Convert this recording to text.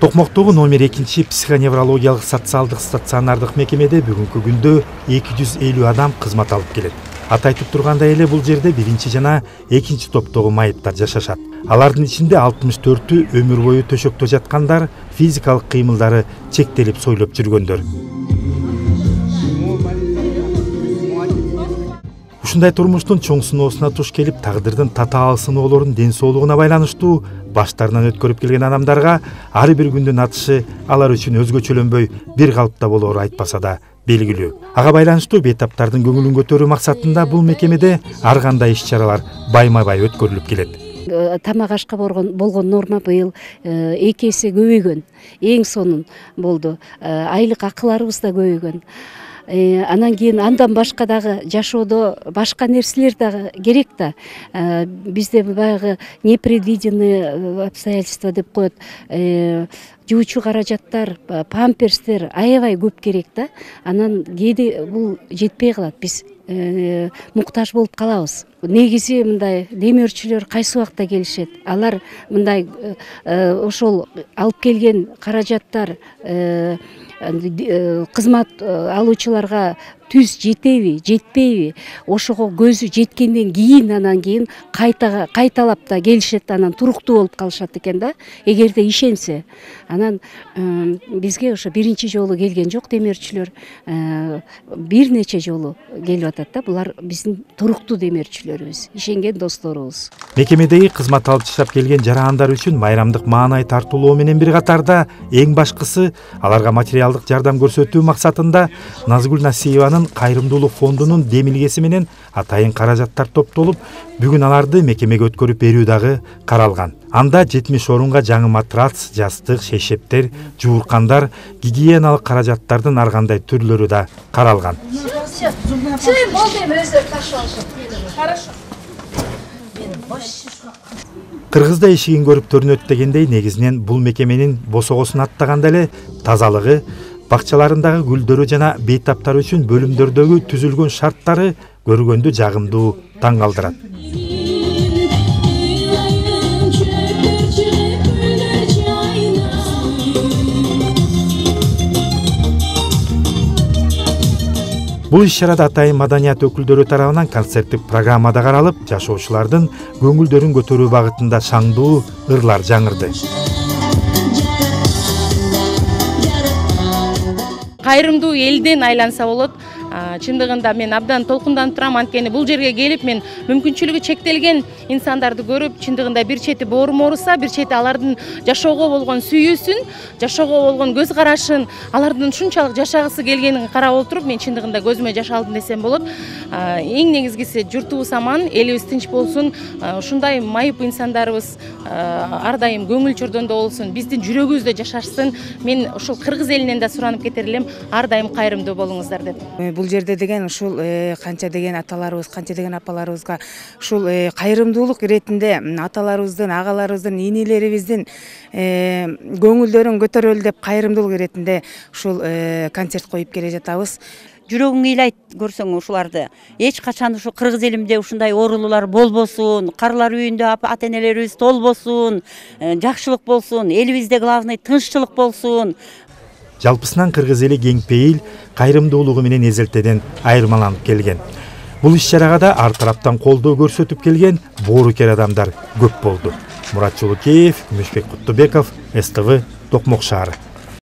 токмоктогу номер экинчи психоневрологиялык социалдык стационардык мекемеде бүгүнкү күндө эки жүз элүү адам кызмат алып келет аты айтып тургандай эле бул жерде биринчи жана экинчи топтогу майыптар жашашат алардын ичинде алтымыш төртү өмүр бою төшөктө жаткандар физикалык кыймылдары чектелип сойлоп жүргөндөр ушундай турмуштун чоң сыноосуна туш келип тагдырдын татаал сыноолорун ден соолугуна байланыштуу баштарынан өткөрүп келген адамдарга ар бир күндүн атышы алар үчүн өзгөчөлөнбөй бир калыпта болоору айтпаса да белгилүү. Ага байланыштуу бейтаптардын көңүлүн көтөрүү максатында бул мекемеде ар кандай иш чаралар байма бай өткөрүлүп келет. Э, тамак ашка болгон норма быйыл э, эки эсе көбөйгөн. Эң сонун болду. Э, айлык акыларыбыз да көбөйгөн. Анан кийин андан башка дагы жашоодо башка нерселер дагы керек да. Э, бизде баягы непредвиденный э, обстоятельства деп коет. Жуучу каражаттар памперстер аябай көп керек да. Анан кээде бул жетпей калат. Биз муктаж болуп калабыз. Негизи мындай демөөрчүлөр кайсы убакта келишет? Алар мындай ошол алып келген каражаттар Э, кызмат э, алуучуларга түз жетеби жетпейби ошого көзү жеткенден кийин анан кийин кайта кайталап да келишет анан туруктуу болуп калышат экен да. Эгерде ишенсе анан э, бизге ошо биринчи жолу келген жок демөөрчүлөр бир нече жолу келип атат да. Булар биздин туруктуу демөөрчүлөрүбүз ишенген досторубуз мекемедеги кызмат алып жашап келген жарандар үчүн майрамдык маанай тартуулоо менен бир катарда эң башкысы аларга материалдык жардам көрсөтүү максатында назгүл насиеванын кайрымдуулук фондунун демилгеси менен атайын каражаттар топтолуп бүгүн аларды мекемеге өткөрүп берүү дагы каралган анда жетимиш орунга жаңы матрац жастык шейшептер жууркандар гигиеналык каражаттардын ар кандай түрлөрү да каралган хорошо кыргызда эшигин көрүп төрүнөт дегендей негизинен бул мекеменин босогосун аттаганда эле тазалыгы бакчаларындагы гүлдөрү жана бейтаптар үчүн бөлүмдөрдөгү түзүлгөн шарттары көргөндү жагымдуу таң калтырат бул иш чарада атайын маданият өкүлдөрү тарабынан концерттик программа да каралып жашоочулардын көңүлдөрүн көтөрүү багытында шаңдуу ырлар жаңырды кайрымдуу элден айланса болот чындыгында мен абдан толкунданып турам анткени бул жерге келип мен мүмкүнчүлүгү чектелген инсандарды көрүп чындыгында бир чети боорум ооруса бир чети алардын жашоого болгон сүйүүсүн жашоого болгон көз карашын алардын ушунчалык жашагысы келгенин карап отуруп мен чындыгында көзүмө жаш алдым десем болот. Эң негизгиси журтубуз аман элибиз тынч болсун. Ушундай майып инсандарыбыз ар дайым көңүл чордондо болсун биздин жүрөгүбүздө жашашсын. Мен ушул кыргыз элинен да суранып кетер элем. Ар дайым кайрымдуу болуңуздар деп. Бул жерде деген ушул э, канча деген аталарыбыз канча деген апаларыбызга ушул э, кайрымдуулук иретинде аталарыбыздын агаларыбыздын инелерибиздин э, көңүлдөрүн көтөрөлү деп кайрымдуулук иретинде ушул концерт коюп келе жатабыз. Жүрөгүң ыйлайт көрсөң ушуларды. Эч качан ушул кыргыз элимде ушундай оорулуулар болбосун карылар үйүндө ата энелерибиз толбосун жакшылык болсун элибизде главный тынччылык болсун. Жалпысынан кыргыз эли кеңпейил кайрымдуулугу менен эзелтеден айырмаланып келген. Бул иш чарага да ар тараптан колдоо көрсөтүп келген боорукер адамдар көп болду. Мурат жолукеев күмүшбек куттубеков ств токмок шаары